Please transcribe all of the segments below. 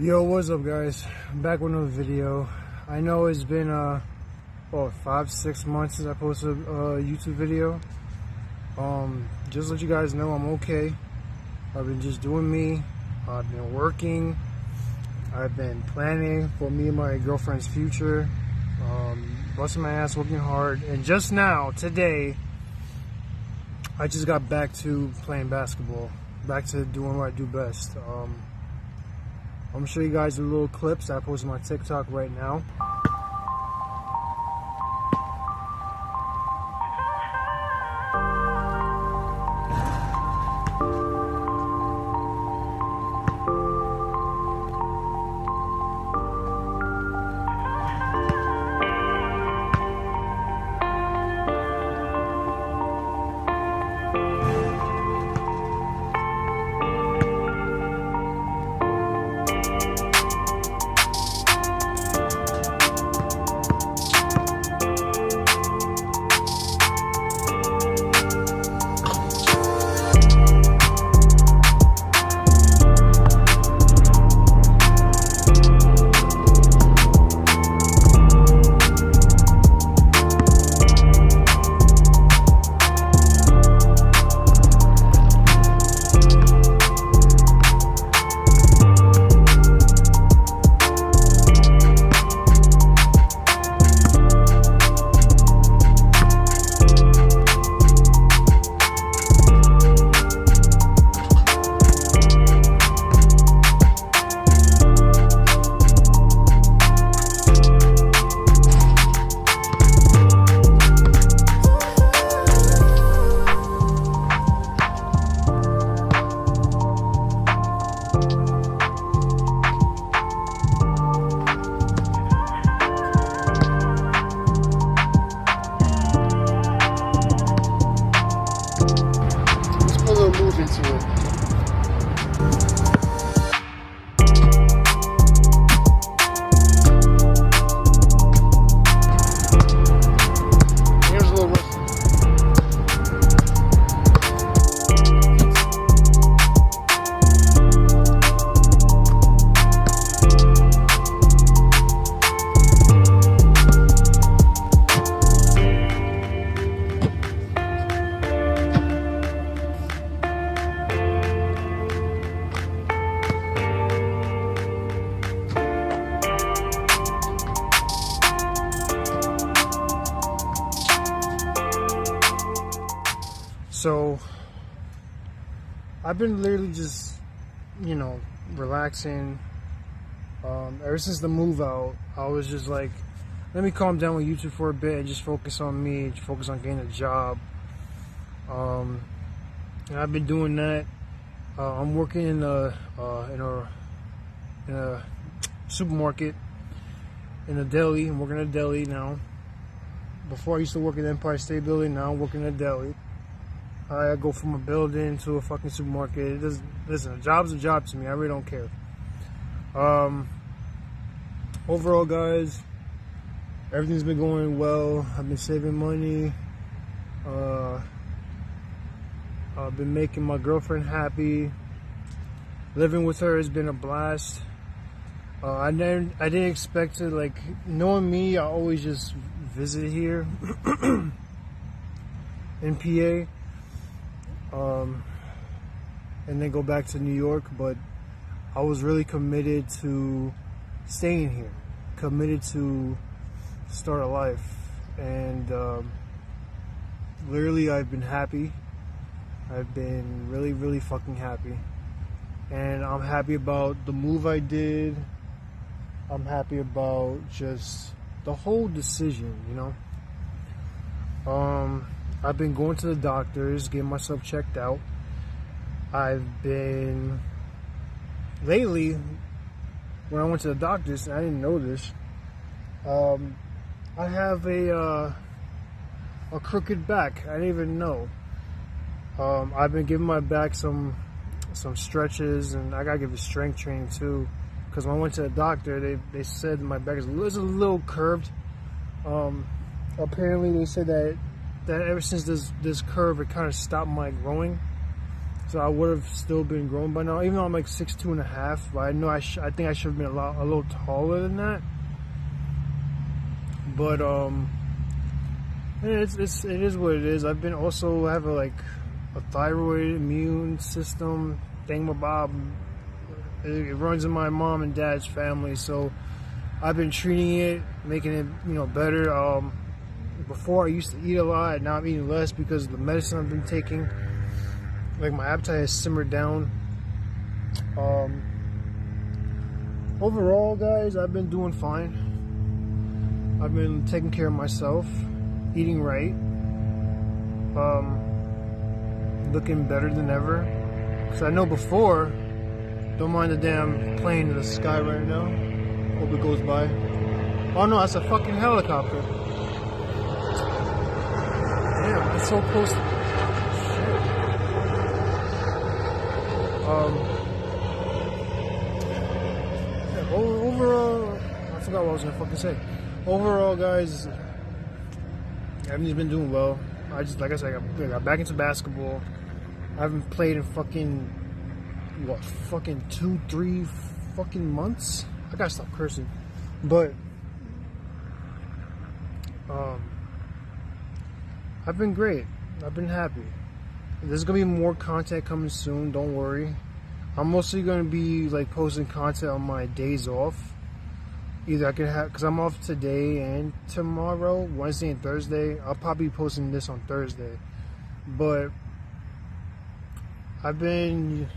Yo, what's up guys? I'm back with another video. I know it's been uh five, six months since I posted a YouTube video. Um just let you guys know I'm okay. I've been just doing me. I've been working. I've been planning for me and my girlfriend's future. Um, busting my ass, working hard. And just now, today, I just got back to playing basketball. Back to doing what I do best. Um, I'm gonna show you guys a little clips I post on my TikTok right now. Into it. So I've been literally just, you know, relaxing. Um, ever since the move out, I was just like, let me calm down with YouTube for a bit and just focus on me, focus on getting a job. Um, and I've been doing that. Uh, I'm working in a uh, in a in a supermarket in a deli. I'm working in a deli now. Before I used to work at Empire State Building. Now I'm working in a deli. I go from a building to a fucking supermarket. It doesn't listen. A job's a job to me. I really don't care. Um, overall, guys, everything's been going well. I've been saving money. Uh, I've been making my girlfriend happy. Living with her has been a blast. Uh, I didn't. I didn't expect to like knowing me. I always just visit here in PA um, and then go back to New York. But I was really committed to staying here, committed to start a life, and um, literally, I've been happy. I've been really, really fucking happy, and I'm happy about the move I did. I'm happy about just the whole decision, you know. Um, I've been going to the doctors, getting myself checked out. I've been lately when I went to the doctors, and I didn't know this. Um, I have a uh, a crooked back. I didn't even know. Um, I've been giving my back some some stretches, and I gotta give it strength training too. Because when I went to the doctor, they, they said my back is a little, is a little curved. Um, apparently, they said that that ever since this this curve, it kind of stopped my growing. So I would have still been grown by now, even though I'm like six two and a half. But I know I, I think I should have been a lot, a little taller than that. But um, it's, it's it is what it is. I've been also have a like a thyroid immune system thing thingamabob. It, it runs in my mom and dad's family, so I've been treating it, making it you know better. Um, before I used to eat a lot, now I'm eating less because of the medicine I've been taking like my appetite has simmered down. Um, overall, guys, I've been doing fine. I've been taking care of myself, eating right, um, looking better than ever. Because I know before, don't mind the damn plane in the sky right now. Hope it goes by. Oh no, that's a fucking helicopter. Damn, it's so close. Um, yeah, overall, I forgot what I was gonna fucking say. Overall, guys, everything's been doing well. I just, like I said, I got, I got back into basketball. I haven't played in fucking what, fucking two, three, fucking months. I gotta stop cursing, but um, I've been great. I've been happy. There's gonna be more content coming soon. Don't worry. I'm mostly gonna be like posting content on my days off. Either I could have, because I'm off today and tomorrow, Wednesday and Thursday. I'll probably be posting this on Thursday. But I've been,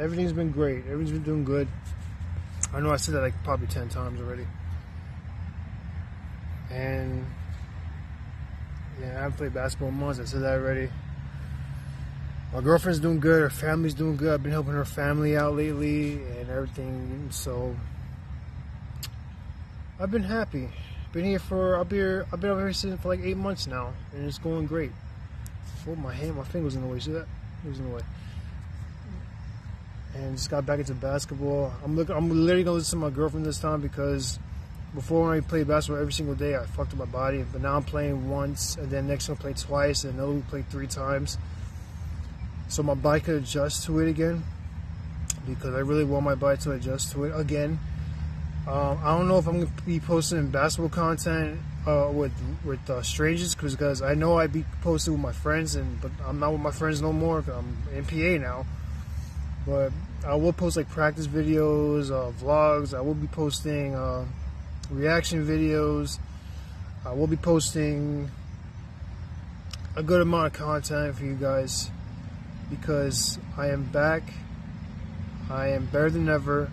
everything's been great. Everything's been doing good. I know I said that like probably 10 times already. And yeah, I haven't played basketball in months. I said that already. My girlfriend's doing good. Her family's doing good. I've been helping her family out lately and everything. So I've been happy. Been here for I'll be here. I've been over here sitting for like eight months now, and it's going great. Oh, my hand, my finger's in the way. See that? It was in the way. And just got back into basketball. I'm looking. I'm literally gonna listen to my girlfriend this time because before when I played basketball every single day, I fucked up my body. But now I'm playing once, and then next one I play twice, and another we play three times. So my body could adjust to it again because I really want my body to adjust to it again. Um, I don't know if I'm gonna be posting basketball content uh, with with uh, strangers because I know I'd be posting with my friends and but I'm not with my friends no more. I'm in PA now, but I will post like practice videos, uh, vlogs. I will be posting uh, reaction videos. Uh, I will be posting a good amount of content for you guys because I am back. I am better than ever,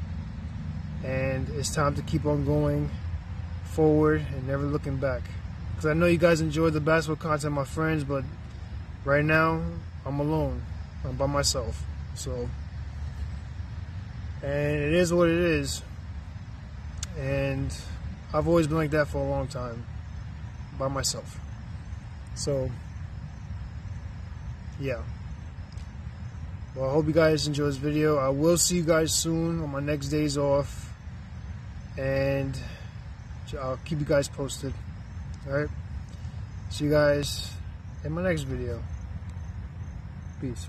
and it's time to keep on going forward and never looking back. Because I know you guys enjoy the basketball content, my friends, but right now I'm alone. I'm by myself. So, and it is what it is. And I've always been like that for a long time, by myself. So, yeah. Well, I hope you guys enjoy this video. I will see you guys soon on my next days off. And I'll keep you guys posted. Alright? See you guys in my next video. Peace.